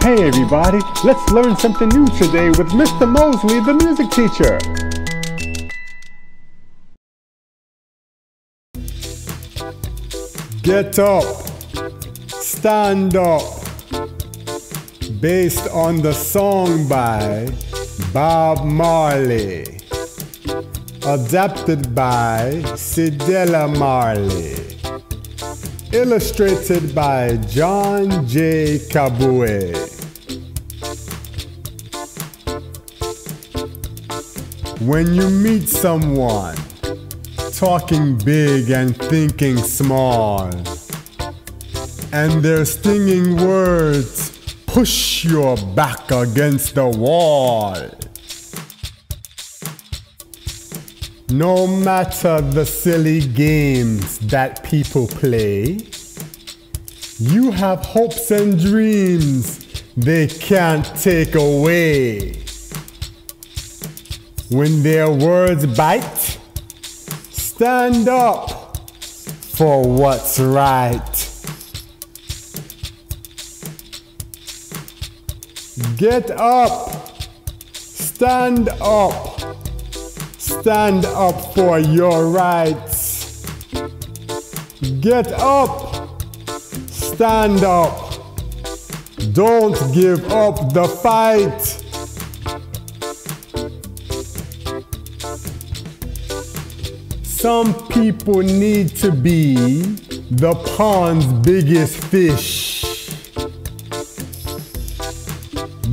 Hey everybody, let's learn something new today with Mr. Mosley, the music teacher. Get up, stand up. Based on the song by Bob Marley. Adapted by Cedella Marley. Illustrated by John Jay Cabuay. When you meet someone talking big and thinking small, and their stinging words push your back against the wall. No matter the silly games that people play, you have hopes and dreams they can't take away. When their words bite, stand up for what's right. Get up, stand up, stand up for your rights. Get up, stand up, don't give up the fight. Some people need to be the pond's biggest fish.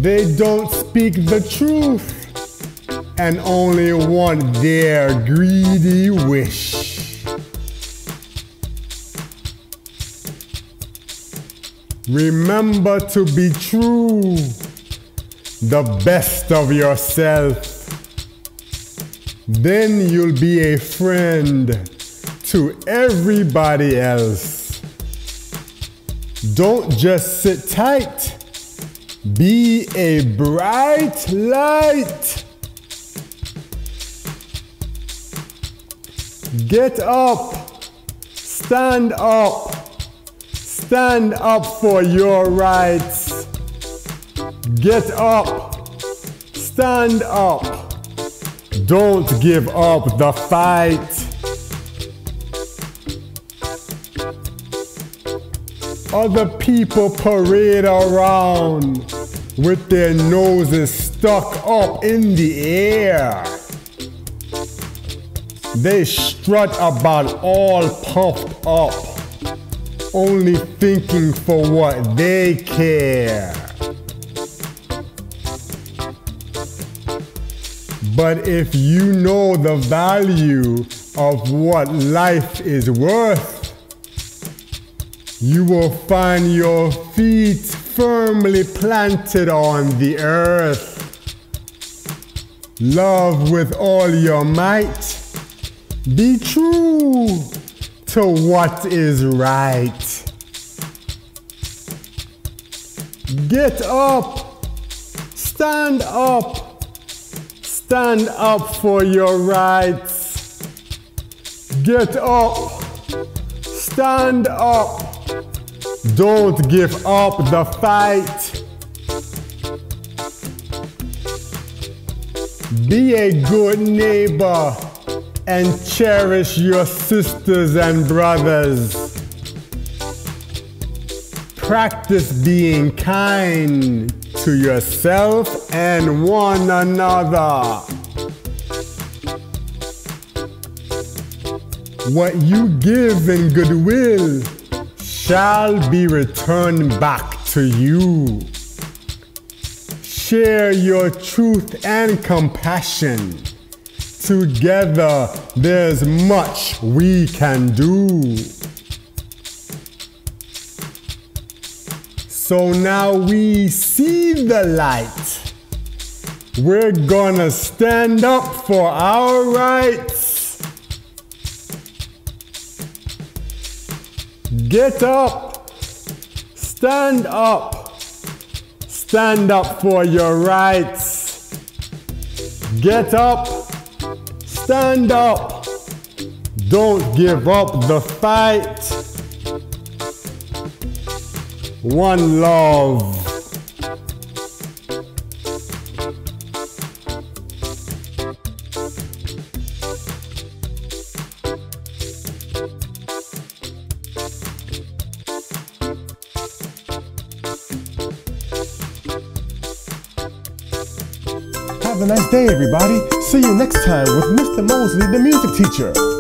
They don't speak the truth and only want their greedy wish. Remember to be true, the best of yourself. Then you'll be a friend to everybody else. Don't just sit tight. Be a bright light. Get up. Stand up. Stand up for your rights. Get up. Stand up. Don't give up the fight. Other people parade around with their noses stuck up in the air. They strut about all puffed up, only thinking for what they care. But if you know the value of what life is worth, you will find your feet firmly planted on the earth. Love with all your might. Be true to what is right. Get up. Stand up. Stand up for your rights. Get up. Stand up. Don't give up the fight. Be a good neighbor and cherish your sisters and brothers. Practice being kind to yourself and one another. What you give in goodwill shall be returned back to you. Share your truth and compassion. Together, there's much we can do. So now we see the light. We're gonna stand up for our rights. Get up. Stand up. Stand up for your rights. Get up. Stand up. Don't give up the fight. One love. Have a nice day, everybody. See you next time with Mr. Mosley, the music teacher.